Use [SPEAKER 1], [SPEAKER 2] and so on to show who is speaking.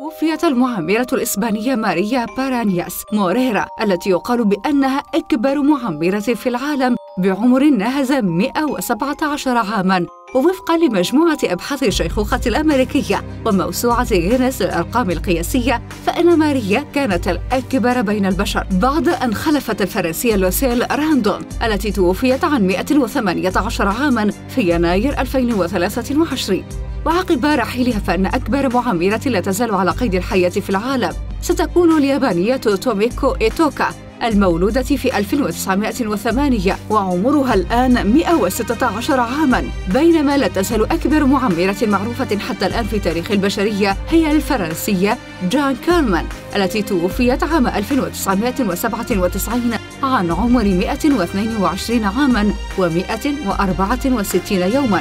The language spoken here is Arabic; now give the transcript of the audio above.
[SPEAKER 1] توفيت المعمرة الإسبانية ماريا بارانياس موريرا التي يقال بأنها أكبر معمرة في العالم بعمر ناهز 117 عاماً ووفقا لمجموعة أبحاث الشيخوخة الأمريكية وموسوعة غينيس للأرقام القياسية فإن ماريا كانت الأكبر بين البشر بعد أن خلفت الفرنسية لوسيل راندون التي توفيت عن 118 عاماً في يناير 2023 وعقب رحيلها فإن أكبر معمرة لا تزال على قيد الحياة في العالم. ستكون اليابانية توميكو إيتوكا المولودة في 1908 وعمرها الآن 116 عاماً. بينما لا تزال أكبر معمرة معروفة حتى الآن في تاريخ البشرية هي الفرنسية جان كارمان التي توفيت عام 1997 عن عمر 122 عاماً و164 يوماً.